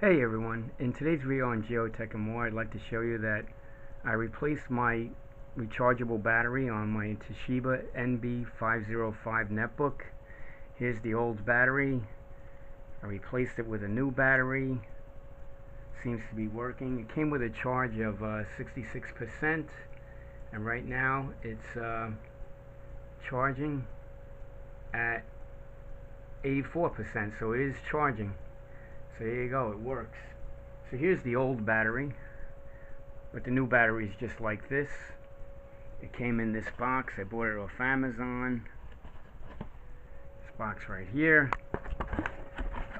Hey everyone, in today's video on Geo Tech and more I'd like to show you that I replaced my rechargeable battery on my Toshiba NB505 netbook. Here's the old battery. I replaced it with a new battery. Seems to be working. It came with a charge of 66% uh, and right now it's uh, charging at 84% so it is charging. So there you go, it works. So here's the old battery, but the new battery is just like this. It came in this box, I bought it off Amazon. This box right here.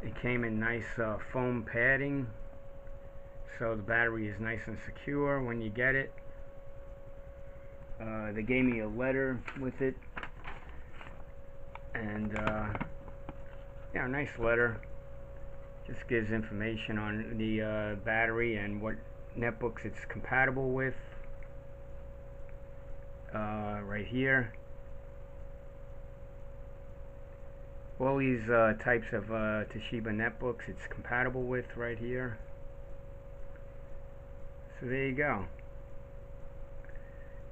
It came in nice uh, foam padding, so the battery is nice and secure when you get it. Uh, they gave me a letter with it, and uh, yeah, nice letter just gives information on the uh, battery and what netbooks it's compatible with. Uh, right here. All these uh, types of uh, Toshiba netbooks it's compatible with right here. So there you go.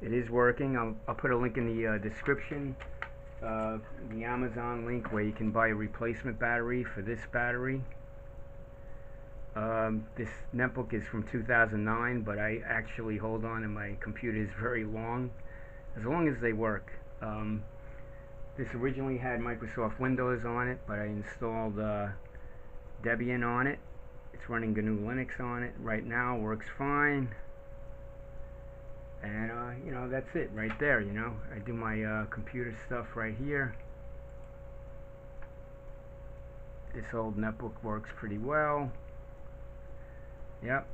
It is working. I'll, I'll put a link in the uh, description. The Amazon link where you can buy a replacement battery for this battery. Um, this netbook is from 2009, but I actually hold on and my computer is very long, as long as they work. Um, this originally had Microsoft Windows on it, but I installed uh, Debian on it. It's running GNU Linux on it right now, works fine. And, uh, you know, that's it right there, you know. I do my uh, computer stuff right here. This old netbook works pretty well. Yep.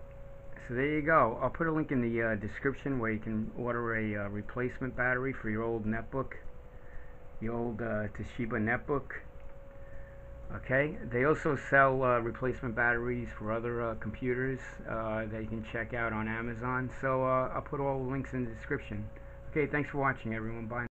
So there you go. I'll put a link in the uh, description where you can order a uh, replacement battery for your old netbook, the old uh, Toshiba netbook. Okay. They also sell uh, replacement batteries for other uh, computers uh, that you can check out on Amazon. So I'll put all the links in the description. Okay. Thanks for watching, everyone. Bye.